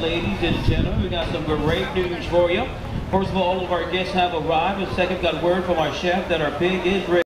ladies and gentlemen, we got some great news for you. First of all, all of our guests have arrived. And second, got word from our chef that our pig is ready.